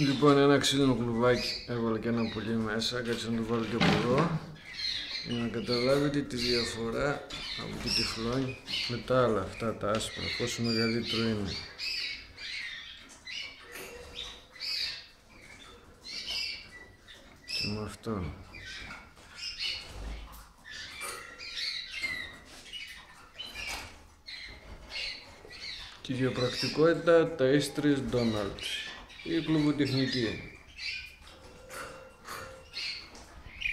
Λοιπόν, ένα ξύλινο κλουβάκι έβαλα και ένα πουλί μέσα, κάτσε να το βάλω και από εδώ για να καταλάβετε τη διαφορά από την τυφλόνη με τα άλλα αυτά τα άσπρα, πόσο μεγαλύτερο είναι. Και με αυτό. Και για πρακτικότητα τα Istris и клубы техники.